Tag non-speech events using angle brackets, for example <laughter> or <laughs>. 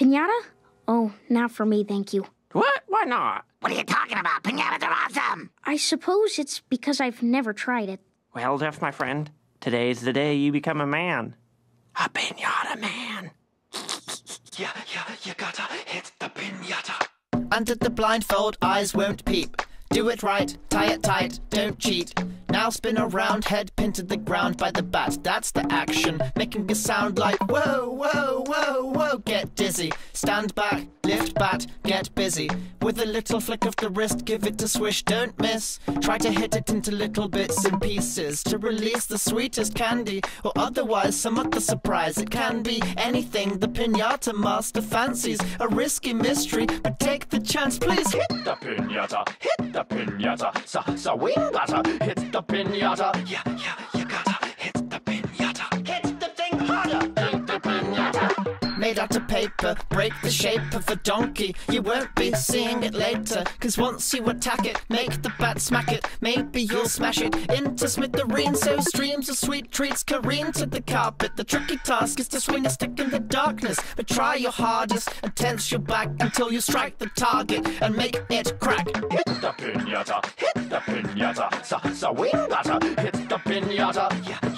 Pinata? Oh, not for me, thank you. What? Why not? What are you talking about? Pinatas are awesome! I suppose it's because I've never tried it. Well, Jeff, my friend, today's the day you become a man. A pinata man. <laughs> Yeah, yeah, you gotta hit the pinata. Under the blindfold, eyes won't peep. Do it right, tie it tight, don't cheat. Now spin around, head pinned to the ground by the bat. That's the action, making you sound like whoa, whoa, whoa, whoa. Get dizzy, stand back, lift bat, get busy. With a little flick of the wrist, give it a swish, don't miss. Try to hit it into little bits and pieces to release the sweetest candy, or otherwise some other surprise. It can be anything the pinata master fancies. A risky mystery, but take the chance, please. Hit the pinata, hit the pinata, sa sa wingata, hit the pinata. Yeah, yeah, you gotta hit the pinata. Hit the thing harder. Made out of paper, break the shape of a donkey. You won't be seeing it later. Cause once you attack it, make the bat smack it. Maybe you'll smash it into smithereens. So streams of sweet treats careen to the carpet. The tricky task is to swing a stick in the darkness. But try your hardest and tense your back until you strike the target and make it crack. Hit the pinata, hit the pinata, sa sa wing butter, hit the pinata. Yeah,